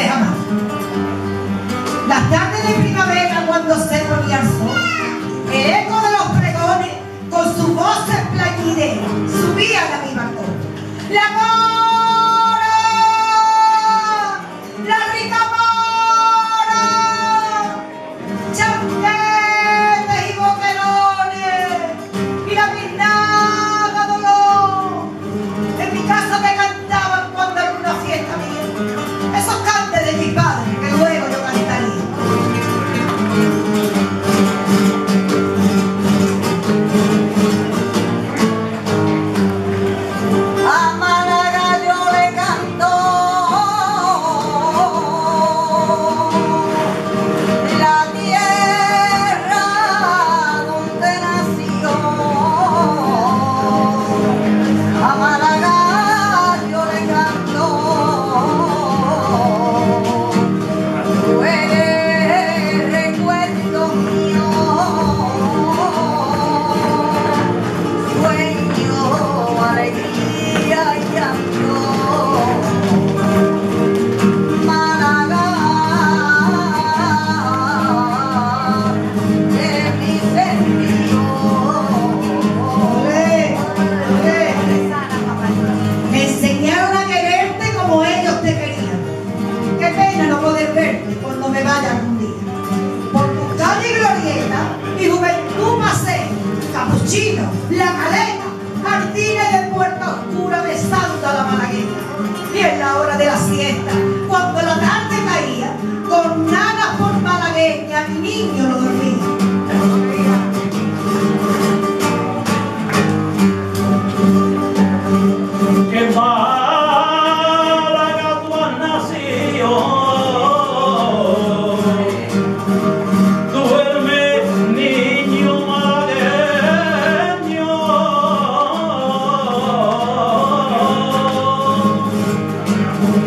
acabe jamás. Las tardes de primavera cuando se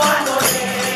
one more day.